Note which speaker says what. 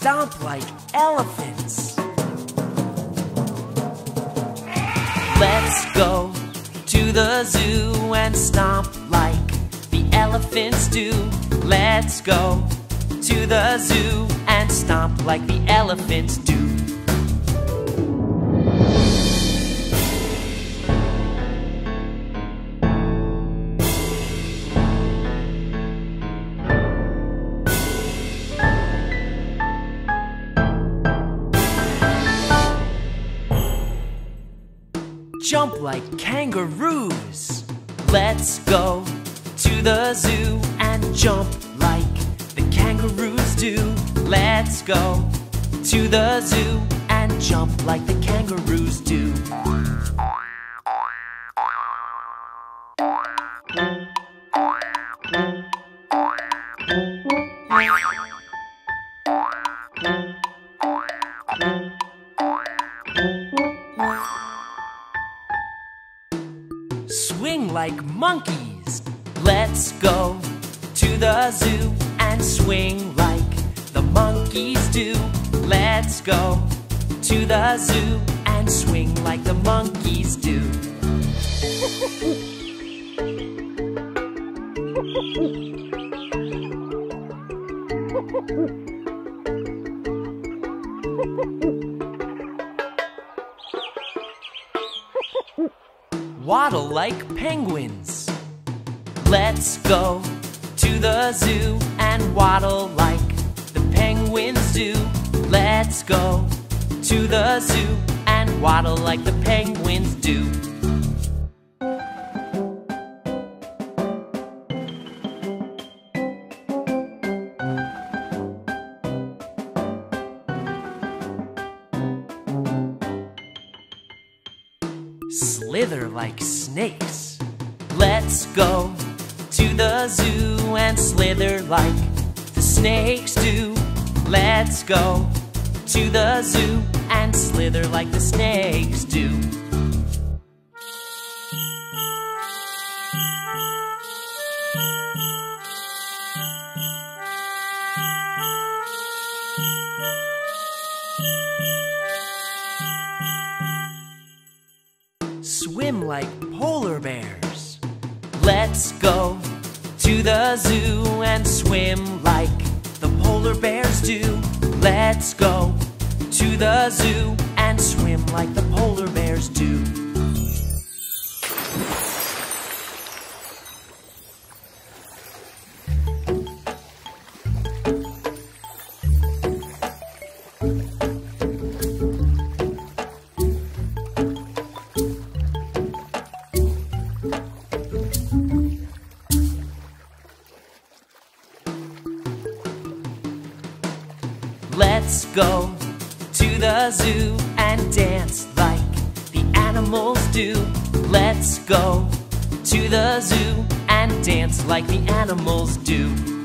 Speaker 1: stomp like elephants. Let's go to the zoo and stomp like the elephants do. Let's go to the zoo and stomp like the elephants do. Jump like kangaroos. Let's go to the zoo and jump like the kangaroos do. Let's go to the zoo and jump like the kangaroos do. Like monkeys. Let's go to the zoo and swing like the monkeys do. Let's go to the zoo and swing like the monkeys do. waddle like penguins. Let's go to the zoo and waddle like the penguins do. Let's go to the zoo and waddle like the penguins do. Slither like snakes. Let's go to the zoo and slither like the snakes do. Let's go to the zoo and slither like the snakes do. Swim like polar bears. Let's go to the zoo and swim like the polar bears do. Let's go to the zoo and swim like the Let's go to the zoo and dance like the animals do. Let's go to the zoo and dance like the animals do.